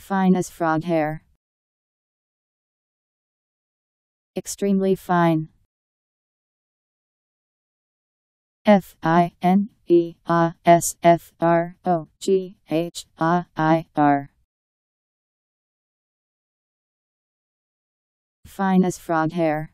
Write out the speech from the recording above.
Fine as frog hair. Extremely fine. F I N E A S F R O G H A I R. Fine as frog hair.